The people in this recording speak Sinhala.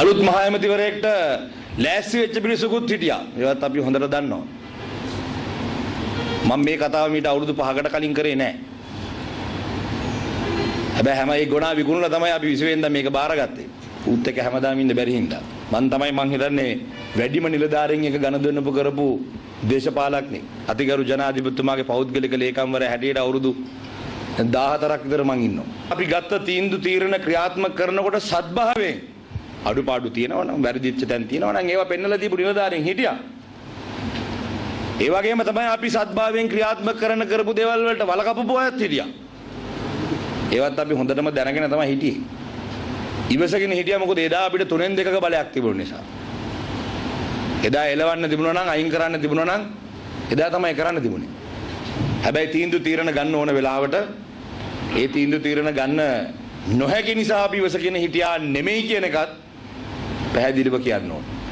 අලුත් මහ ඇමතිවරයෙක්ට ලෑස්ති වෙච්ච මිනිසුකුත් හිටියා. ඒවත් අපි හොඳට දන්නවා. මම මේ කතාව මීට අවුරුදු 5කට කලින් කරේ නෑ. හැබැයි හැම ඒ ගොනා විකුණලා තමයි අපි 20 වෙනිදා මේක බාරගත්තේ. ඌත් එක හැමදාම ඉන්න බැරි හින්දා. මං තමයි මං හිතන්නේ වැඩිම නිලධාරීන් එක ගණ දෙන්නපු කරපු දේශපාලඥයෙක්. අතිගරු ජනාධිපතිතුමාගේ පෞද්ගලික ලේකම්වර හැටියට අවුරුදු 14ක් විතර මං ඉන්නවා. අපි ගත්ත තීන්දුව තීරණ ක්‍රියාත්මක කරනකොට සත්භාවයෙන් අඩුපාඩු තියෙනවා නම් වැරදිච්ච තැන් තියෙනවා නම් ඒවා පෙන්වලා දීපු නිලධාරීන් හිටියා. ඒ වගේම තමයි අපි සත්භාවයෙන් ක්‍රියාත්මක කරන කරපු දේවල් වලට වලකපපු අයත් හිටියා. ඒවත් අපි හොඳටම දැනගෙන තමයි හිටියේ. ඉවසගෙන හිටියා මොකද එදා අපිට තුනෙන් දෙකක බලයක් තිබුණ නිසා. එදා එලවන්න තිබුණා නම් අයින් කරන්න තිබුණා නම් එදා තමයි කරන්න තිබුණේ. හැබැයි තීන්දුව තීරණ ගන්න ඕන වෙලාවට ඒ තීන්දුව තීරණ ගන්න නොහැකි නිසා අපි ඉවසගෙන හිටියා නෙමෙයි කියන එකත් පැහැදිලිව කියන්න ඕනේ.